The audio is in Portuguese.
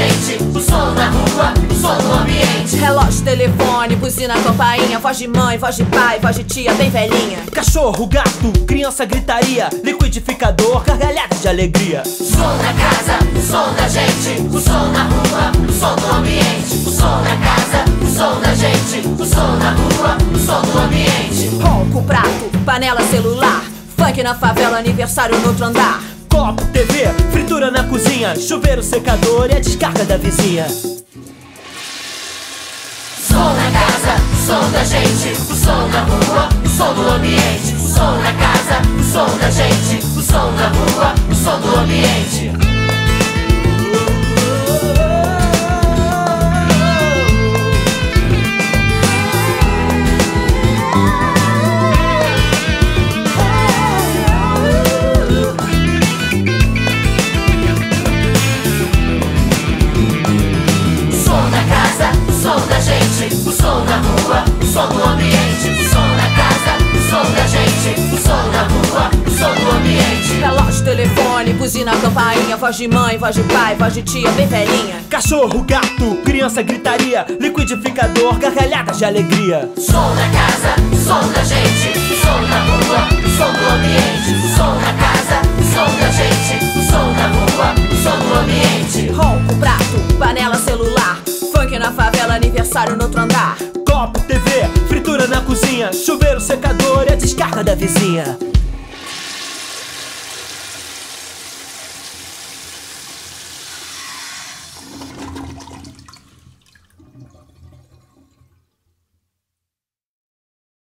gente, o som na rua, o som do ambiente. Relógio, telefone, buzina, campainha, voz de mãe, voz de pai, voz de tia, bem velhinha. Cachorro, gato, criança, gritaria, liquidificador, gargalhada de alegria. Som na casa, o som da gente, o som na rua, o som do ambiente, o som na casa, o som da gente, o som na rua, o som do ambiente. Ronco, prato, panela, celular, funk na favela, aniversário no outro andar. Copo, TV, fritura na cozinha, chuveiro, secador e a descarga da vizinha. Som na casa, som da gente, o som na rua, o som do ambiente, o som na casa, o som da gente, o som na rua, telefone, buzina, campainha, voz de mãe, voz de pai, voz de tia, bem velhinha. Cachorro, gato, criança, gritaria, liquidificador, gargalhada de alegria. Som na casa, som da gente, som na rua, som do ambiente, som na casa, som da gente, som na rua, som do ambiente. Ronco, prato, panela, celular, funk na favela, aniversário no outro andar. Copo, TV, fritura na cozinha, chuveiro, secador e a descarga da vizinha.